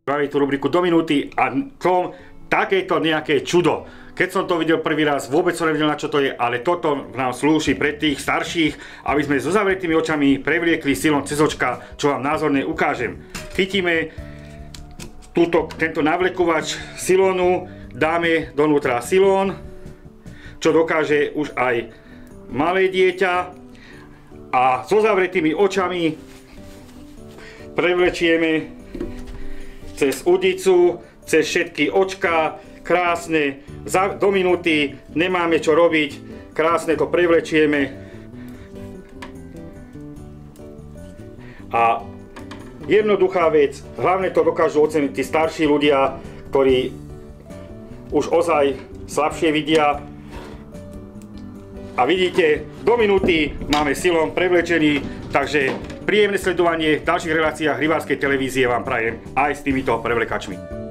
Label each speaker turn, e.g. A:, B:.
A: Praví tú rubriku do minúty a tom takéto nejaké čudo. Keď som to videl prvý raz, vôbec som nevedel, na čo to je, ale toto nám slúži pre tých starších, aby sme so zavretými očami prevliekli silom cez očka, čo vám názorne ukážem. Chytíme túto, tento navlekovač silónu, dáme donútra silón, čo dokáže už aj malé dieťa a so zavretými očami prevlečieme cez udicu, cez všetky očka, krásne, za, do minúty nemáme čo robiť, krásne to prevlečieme. A jednoduchá vec, hlavne to dokážu oceniť tí starší ľudia, ktorí už ozaj slabšie vidia. A vidíte, do minúty máme silom prevlečený, takže Príjemné sledovanie v ďalších reláciách rivárskej televízie vám prajem aj s týmito prevlekačmi.